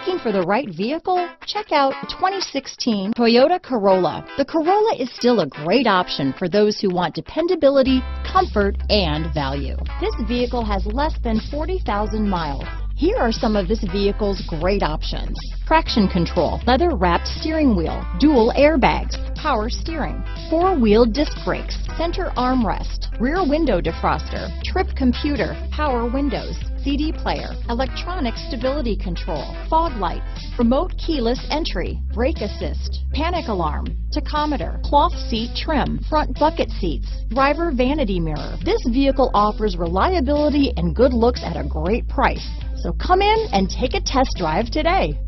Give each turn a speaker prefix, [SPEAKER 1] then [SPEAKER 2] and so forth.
[SPEAKER 1] Looking for the right vehicle? Check out 2016 Toyota Corolla. The Corolla is still a great option for those who want dependability, comfort, and value. This vehicle has less than 40,000 miles. Here are some of this vehicle's great options. Traction control, leather wrapped steering wheel, dual airbags, power steering, four wheel disc brakes, center armrest, rear window defroster, trip computer, power windows, CD player, electronic stability control, fog lights, remote keyless entry, brake assist, panic alarm, tachometer, cloth seat trim, front bucket seats, driver vanity mirror. This vehicle offers reliability and good looks at a great price. So come in and take a test drive today.